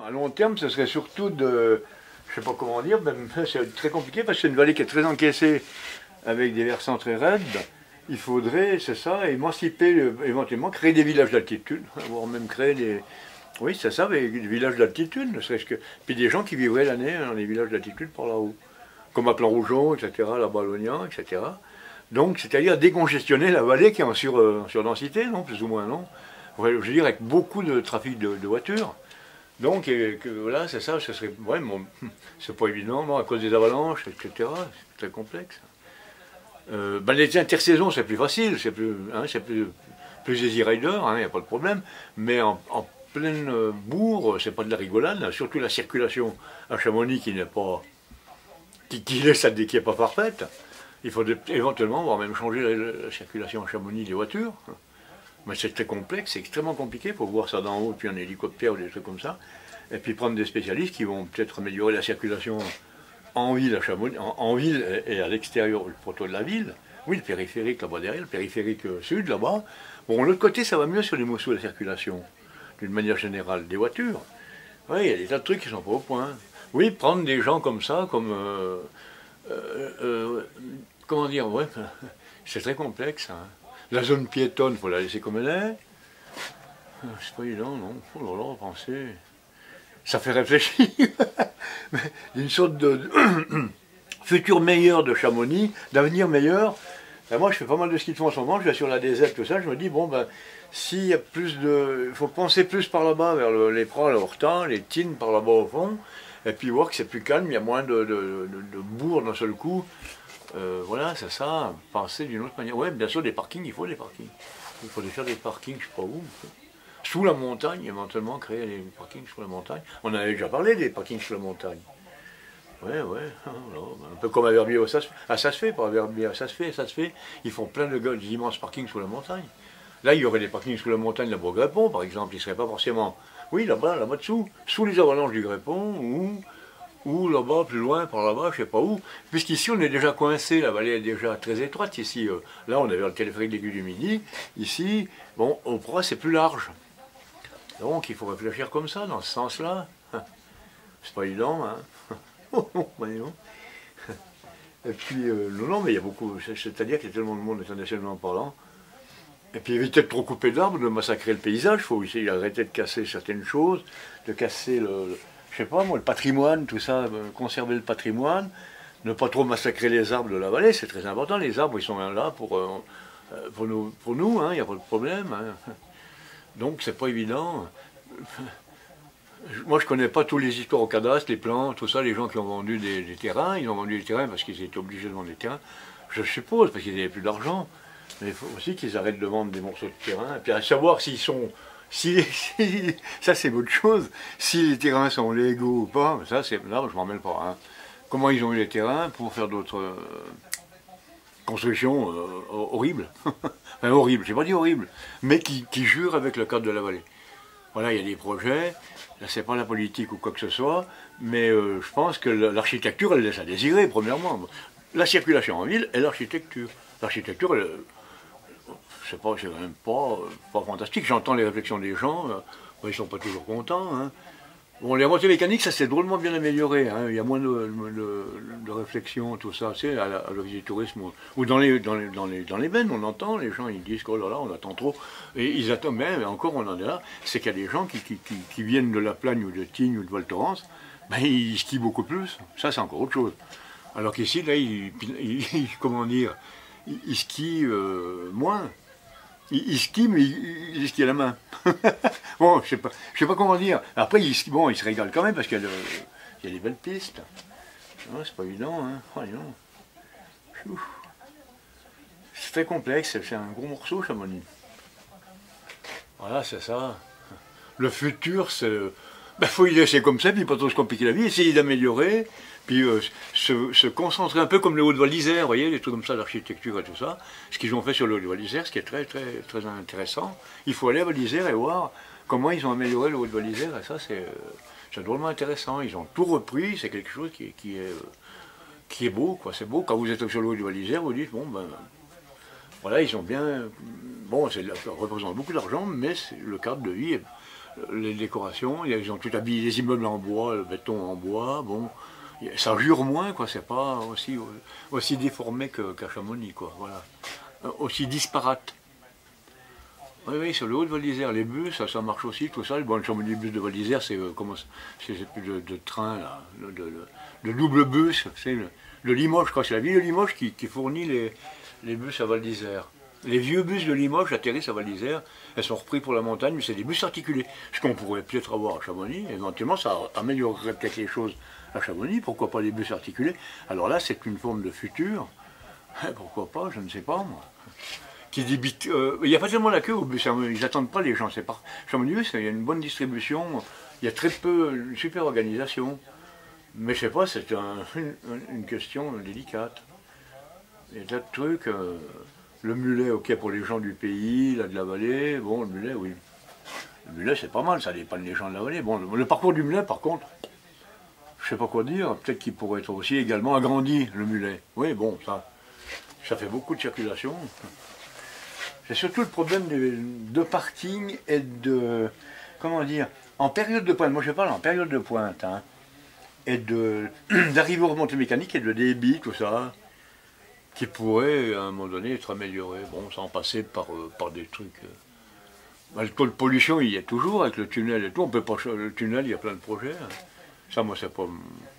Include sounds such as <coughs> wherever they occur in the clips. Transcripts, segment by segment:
À long terme, ce serait surtout de, je sais pas comment dire, <laughs> c'est très compliqué parce que c'est une vallée qui est très encaissée avec des versants très raides. Il faudrait, c'est ça, émanciper, éventuellement créer des villages d'altitude, voire même créer des, oui, c'est ça, des villages d'altitude, ne serait-ce que, puis des gens qui vivraient l'année dans les villages d'altitude par là-haut, comme à Plan Rougeon, etc., la Ballognan, etc. Donc, c'est-à-dire décongestionner la vallée qui est en sur, euh, surdensité, non, plus ou moins, non Je veux dire, avec beaucoup de trafic de voitures. Donc, voilà, c'est ça, ce serait. Ouais, c'est pas évident, à cause des avalanches, etc. C'est très complexe. Euh, ben, les intersaisons, c'est plus facile, c'est plus, hein, plus, plus easy rider, il hein, n'y a pas de problème. Mais en, pleine euh, bourre, c'est pas de la rigolade, surtout la circulation à Chamonix qui n'est pas. qui, qui n'est pas parfaite. Il faut éventuellement, voire même changer la, circulation à Chamonix des voitures. Mais c'est très complexe, c'est extrêmement compliqué pour voir ça d'en haut, puis un hélicoptère ou des trucs comme ça. Et puis prendre des spécialistes qui vont peut-être améliorer la circulation en ville, à Chamonix, en, ville et à l'extérieur, le poteau de la ville. Oui, le périphérique là-bas derrière, le périphérique euh, sud là-bas. Bon, l'autre côté, ça va mieux sur les morceaux de la circulation, d'une manière générale, des voitures. Oui, il y a des tas de trucs qui sont pas au point. Oui, prendre des gens comme ça, comme. Euh, euh, comment dire, ouais, <laughs> c'est très complexe. Hein. La zone piétonne, il faut la laisser comme elle est. Ah, c'est pas évident, non. Oh là là, penser. Ça fait réfléchir. <laughs> une sorte de <coughs> futur meilleur de Chamonix, d'avenir meilleur. Ben, moi, je fais pas mal de ski de fond en ce moment, je vais sur la DZ, tout ça, je me dis, bon, ben, s'il y a plus de. Il faut penser plus par là-bas, vers les pras, le hortan, les tines par là-bas au fond, et puis voir que c'est plus calme, il y a moins de, de, de bourre d'un seul coup. Euh, voilà, c'est ça, penser d'une autre manière. Oui, bien sûr, des parkings, il faut des parkings. Il faut faire des parkings, je sais pas où. Sous la montagne, éventuellement, créer des parkings sous la montagne. On avait déjà parlé des parkings sous la montagne. Ouais, ouais, <laughs> un peu comme à Verbier, ça se fait. Ah, ça se fait, pas à Verbier, ça se fait, ça se fait. Ils font plein de d'immenses parkings sous la montagne. Là, il y aurait des parkings sous la montagne la Bourg-Grépon, par exemple. Ils ne seraient pas forcément. Oui, là-bas, là-bas dessous, sous les avalanches du Grépon, ou ou là-bas, plus loin, par là-bas, je ne sais pas où. Puisqu'ici, on est déjà coincé, la vallée est déjà très étroite. Ici, euh, là, on avait le téléphérique d'Aiguille du Midi. Ici, bon, au Pras, c'est plus large. Donc, il faut réfléchir comme ça, dans ce sens-là. <laughs> C'est pas évident, hein. <laughs> <laughs> Et puis, euh, non, non, mais il y a beaucoup. C'est-à-dire qu'il y a tellement de monde internationalement parlant. Et puis éviter de trop couper d'arbres, de massacrer le paysage. Il faut aussi arrêter de casser certaines choses, de casser le je sais pas moi, le patrimoine, tout ça, euh, conserver le patrimoine, ne pas trop massacrer les arbres de la vallée, c'est très important. Les arbres, ils sont là pour, euh, euh, pour nous, pour nous, il hein, n'y a pas de problème. Hein. Donc c'est pas évident. Moi, je connais pas tous les histoires au cadastre, les plans, tout ça, les gens qui ont vendu des, terrains, ils ont vendu des terrains parce qu'ils étaient obligés de vendre des terrains, je suppose, parce qu'ils n'avaient plus d'argent. Mais il faut aussi qu'ils arrêtent de vendre des morceaux de terrain, et puis à savoir s'ils sont si, ça c'est autre chose. Si les terrains sont légaux ou pas, ça c'est là je m'en mêle pas. Hein. Comment ils ont eu les terrains pour faire d'autres euh, constructions euh, horribles, <laughs> enfin horribles, j'ai pas dit horribles, mais qui, jurent avec le cadre de la vallée. Voilà, il y a des projets. Là, c'est pas la politique ou quoi que ce soit, mais euh, je pense que l'architecture, elle laisse à désirer, premièrement. La circulation en ville et l'architecture. L'architecture, c'est pas, c'est même pas, pas fantastique. J'entends les réflexions des gens, euh, ils ne sont pas toujours contents. Hein. Bon, les montées mécaniques, ça s'est drôlement bien amélioré. Hein. Il y a moins de, de, tout ça. C'est à, à tourisme ou, dans les dans les, dans les dans les bennes, on entend les gens, ils disent oh là là, on attend trop. Et ils attendent, mais encore on en est là. C'est qu'il y a des gens qui, qui, qui, viennent de la Plagne ou de Tignes ou de Val Thorens, ben, ils skient beaucoup plus. Ça, c'est encore autre chose. Alors qu'ici, là, ils, <laughs> comment dire, ils, skient euh, moins il, skie, mais il, skie à la main. <laughs> bon, je sais pas, sais pas comment dire. Après, il, bon, il se régale quand même parce qu'il y, a des belles pistes. c'est pas évident, hein. Oh, c'est très complexe, c'est un gros morceau, Chamonix. Voilà, c'est ça. Le futur, c'est. Ben, faut y laisser comme ça, puis pas trop se compliquer la vie, essayer d'améliorer, puis euh, se, concentrer un peu comme le Haut-de-Val d'Isère, vous voyez, les trucs comme ça, l'architecture et tout ça, ce qu'ils ont fait sur le Haut-de-Val d'Isère, ce qui est très, très, très intéressant. Il faut aller à Val d'Isère et voir comment ils ont amélioré le Haut-de-Val d'Isère, et ça, c'est drôlement intéressant. Ils ont tout repris, c'est quelque chose qui, est, qui est beau, quoi. C'est beau. Quand vous êtes sur le Haut-de-Val d'Isère, vous dites, bon, ben, Voilà, ils ont bien. Bon, ça représente beaucoup d'argent, mais le cadre de vie, les décorations, ils ont tout habillé les immeubles en bois, le béton en bois, bon. Ça jure moins, quoi, c'est pas aussi, déformé qu'à Chamonix, quoi, voilà. Aussi disparate. Oui, oui, sur le haut de Val d'Isère, les bus, ça, marche aussi, tout ça. Bon, le Chamonix bus de Val d'Isère, c'est euh, c'est plus de, train, là, de, double bus, c'est le, Limoges, quoi. C'est la ville de Limoges qui, fournit les, les, bus à Val d'Isère. Les vieux bus de Limoges atterrissent à Val d'Isère, elles sont repris pour la montagne, mais c'est des bus articulés. Ce qu'on pourrait peut-être avoir à Chamonix, éventuellement, ça améliorerait peut-être les choses à Chamonix, pourquoi pas des bus articulés? Alors là, c'est une forme de futur. <laughs> Pourquoi pas, je ne sais pas, moi euh, il n'y a pas tellement la queue au bus, hein, ils n'attendent pas les gens. C'est pas, Chamonix, il y a une bonne distribution, il y a très peu, une super organisation. Mais je sais pas, c'est <laughs> une, question délicate. Il y a de trucs. Euh, le mulet, ok, pour les gens du pays, là de la vallée, bon, le mulet, oui. Le mulet, c'est pas mal, ça dépend des gens de la vallée. Bon, le, parcours du mulet, par contre, je sais pas quoi dire, peut-être qu'il pourrait être aussi également agrandi, le mulet. Oui, bon, ça, ça fait beaucoup de circulation. C'est surtout le problème de, parking et de. Comment dire En période de pointe, moi je parle en période de pointe, hein, et <clears throat> d'arriver aux remontées mécaniques et de débit, tout ça, qui pourrait à un moment donné être amélioré. Bon, sans passer par, euh, par des trucs. Le taux de pollution, il y a toujours avec le tunnel et tout. On peut pas le tunnel, il y a plein de projets. Hein. Ça, moi, c'est pas.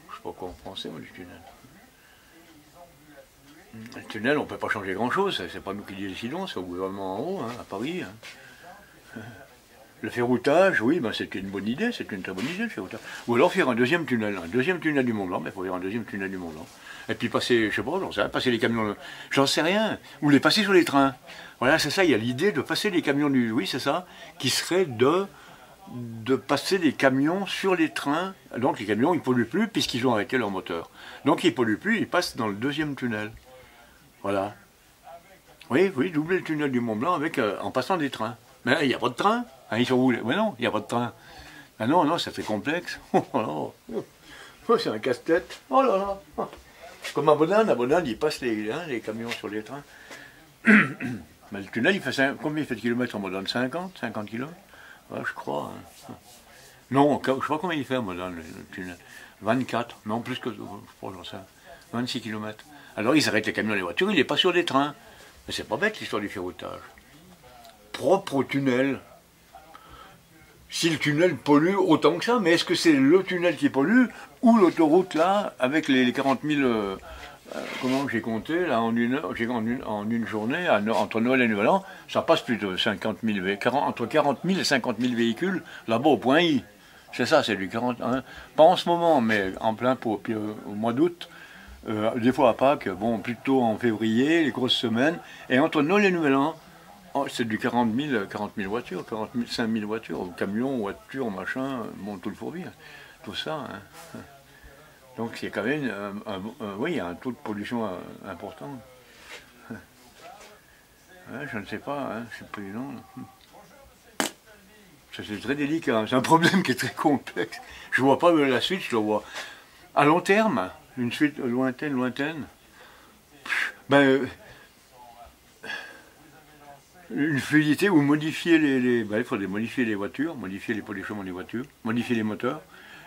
Je sais pas quoi en penser, moi, du tunnel. Le tunnel, on ne peut pas changer grand-chose, c'est pas nous qui décidons, c'est au gouvernement en haut, hein, à Paris. Hein. <laughs> Le ferroutage, oui, ben c'est une bonne idée, c'est une très bonne idée le ferroutage. Ou alors faire un deuxième tunnel, un deuxième tunnel du Mont Blanc, mais il faut faire un deuxième tunnel du Mont Blanc. Et puis passer, je sais pas, j'en sais rien, passer les camions, j'en sais rien, ou les passer sur les trains. Voilà, c'est ça, il y a l'idée de passer les camions du, oui, c'est ça, qui serait de, passer les camions sur les trains. Donc les camions, ils ne polluent plus puisqu'ils ont arrêté leur moteur. Donc ils ne polluent plus, ils passent dans le deuxième tunnel. Voilà. Oui, oui, doubler le tunnel du Mont Blanc euh, en passant des trains. Mais il n'y a pas de train. Ils sont où Mais non, il n'y a pas de train. Ah non, non, ça fait complexe. <laughs> Oh, oh, c'est un casse-tête. Oh là là. Comme à Bodin, à Bodin, ils passent les, hein, les camions sur les trains. <coughs> Mais le tunnel, il fait combien il fait de kilomètres en Bodin 50 50 kilomètres? Je crois. Hein. Non, je ne sais pas combien il fait en Bodin, le, tunnel. 24, non, plus que, je crois, 26 kilomètres. Alors ils arrêtent les camions et les voitures, il n'est pas sur des trains. Mais c'est pas bête l'histoire du ferroutage. Propre tunnel. Si le tunnel pollue autant que ça, mais est-ce que c'est le tunnel qui pollue ou l'autoroute là, avec les, 40 000, euh, euh, comment j'ai compté, là, en une, en une, journée, entre Noël et Nouvel An, ça passe plus de 50 000, 40, entre 40 000 et 50 000 véhicules là-bas au point I. C'est ça, c'est du 40, hein. pas en ce moment, mais en plein pot. Puis euh, au mois d'août, des fois à Pâques, bon, plutôt en février, les grosses semaines. Et entre Noël et Nouvel An, c'est du 40 000, 40 000 voitures, 40 000, 5 000 voitures, camions, voitures, machin, bon, tout le fourbi, tout ça. Hein. Donc a quand même un, taux de pollution euh, important. je ne sais pas, hein, c'est président. C'est très délicat, hein. c'est un problème qui est très complexe. Je ne vois pas la suite, je le vois. À long terme, une suite lointaine, lointaine. Ben, euh, une fluidité ou modifier les. ben, il faudrait modifier les voitures, modifier les pollutions des voitures, modifier les moteurs,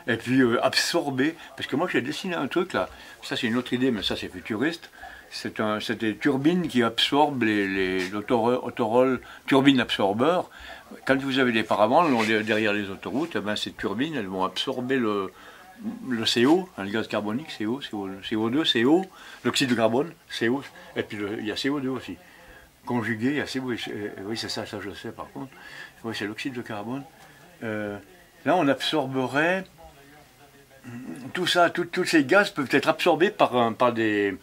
et puis euh, absorber. Parce que moi j'ai dessiné un truc là, ça c'est une autre idée, mais ça c'est futuriste. C'est des turbines qui absorbent les, les turbines absorbeurs. Quand vous avez des paravents derrière les autoroutes, eh ben, ces turbines elles vont absorber le, le CO, hein, le gaz carbonique, CO, CO, 2 CO, l'oxyde de carbone, CO, et puis il y a CO2 aussi. Conjugué, y a CO, euh, oui c'est ça, ça je sais par contre, c'est l'oxyde de carbone. Euh, là on absorberait, tout ça, tous ces gaz peuvent être absorbés par, des,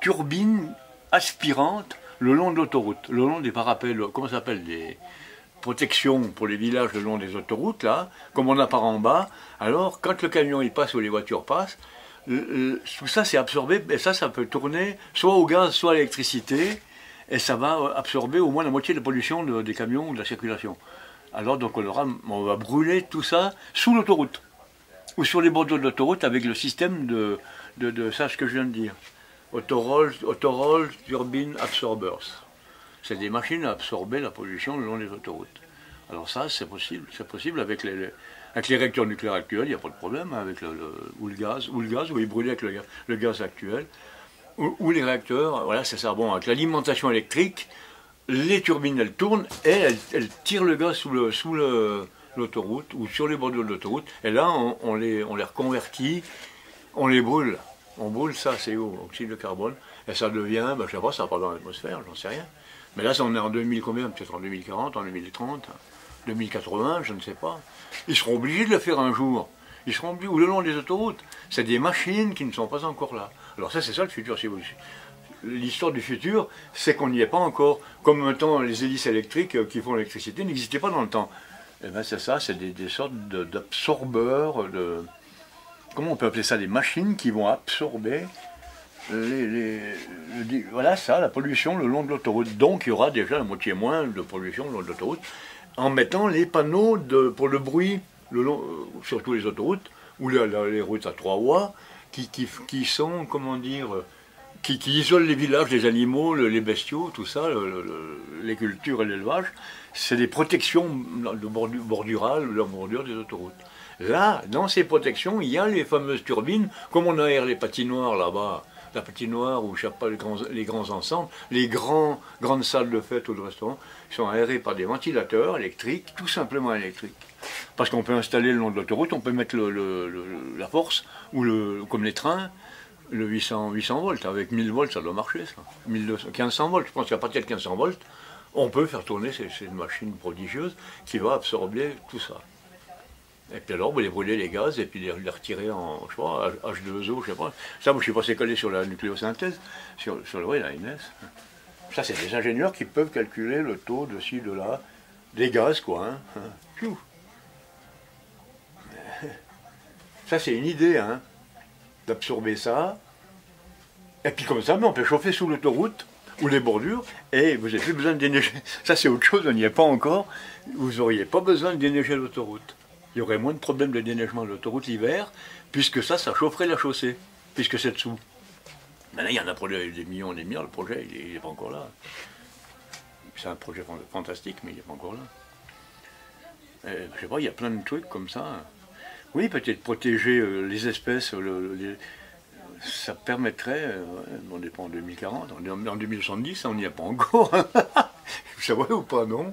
turbines aspirantes le long de l'autoroute, le long des parapets, comment ça s'appelle, des, protection pour les villages le long des autoroutes, là, comme on a par en bas, alors quand le camion il passe ou les voitures passent, tout ça c'est absorbé, et ça, ça peut tourner soit au gaz, soit à l'électricité, et ça va absorber au moins la moitié de la pollution des camions ou de la circulation. Alors donc on, va brûler tout ça sous l'autoroute, ou sur les bords de l'autoroute avec le système de, de, ça, ce que je viens de dire. Autoroll, Autoroll Turbine Absorbers. C'est des machines à absorber la pollution le long des autoroutes. Alors ça, c'est possible. C'est possible avec les, les réacteurs nucléaires actuels, il n'y a pas de problème, hein, avec le, ou le gaz, ou le gaz, brûlent avec le, gaz actuel, ou, les réacteurs, voilà, c'est ça. Bon, avec l'alimentation électrique, les turbines, elles tournent et elles, tirent le gaz sous le, sous l'autoroute ou sur les bordures de l'autoroute. Et là, on, les, on les reconvertit, on les brûle. On brûle ça, c'est oxyde de carbone. Et ça devient, ben, je sais pas, ça part dans l'atmosphère, j'en sais rien. Mais là, on est en 2000 combien? Peut-être en 2040, en 2030, 2080, je ne sais pas. Ils seront obligés de le faire un jour. Ils seront obligés, ou le long des autoroutes. C'est des machines qui ne sont pas encore là. Alors ça, c'est ça le futur. L'histoire du futur, c'est qu'on n'y est pas encore. Comme maintenant, les hélices électriques qui font l'électricité n'existaient pas dans le temps. Eh bien c'est ça, c'est des, sortes d'absorbeurs, de, Comment on peut appeler ça Des machines qui vont absorber voilà ça, la pollution le long de l'autoroute. Donc il y aura déjà la moitié moins de pollution le long de l'autoroute en mettant les panneaux pour le bruit le long, euh, surtout les autoroutes ou les, routes à trois voies qui, qui, sont, comment dire, qui, qui, isolent les villages, les animaux, les bestiaux, tout ça, les cultures et l'élevage. C'est des protections de bordure, bordurales, la bordure des autoroutes. Là, dans ces protections, il y a les fameuses turbines, comme on aère les patinoires là-bas, la patinoire ou je pas, les grands, les grands ensembles, les grands, grandes salles de fête ou de restaurant, sont aérées par des ventilateurs électriques, tout simplement électriques. Parce qu'on peut installer le long de l'autoroute, on peut mettre la force, ou comme les trains, le 800, 800 volts. Avec 1000 volts, ça doit marcher, ça. 1200, 1500 volts, je pense qu'à partir de 1500 volts, on peut faire tourner ces machines prodigieuses qui va absorber tout ça. Et puis alors, vous les brûler les gaz et puis les, retirer en, je sais pas, H2O, je sais pas. Ça, moi, je suis passé collé sur la nucléosynthèse, sur, le, la NS. Ça, c'est des ingénieurs qui peuvent calculer le taux de ci, de là, des gaz, quoi. Hein. Ça, c'est une idée, hein, d'absorber ça. Et puis comme ça, on peut chauffer sous l'autoroute ou les bordures, et vous n'avez plus besoin de déneiger. <laughs> Ça, c'est autre chose, on n'y est pas encore. Vous n'auriez pas besoin de déneiger l'autoroute il y aurait moins de problèmes de déneigement de l'autoroute l'hiver, puisque ça, ça chaufferait la chaussée, puisque c'est dessous. Maintenant, il y en a pour des millions et des millions, le projet, il n'est pas encore là. C'est un projet fantastique, mais il n'est pas encore là. Je euh, je sais pas, il y a plein de trucs comme ça. Oui, peut-être protéger euh, les espèces, ça permettrait, euh, on n'est pas en 2040, en 2070, on n'y est pas encore. <laughs> Vous savez ou pas, non?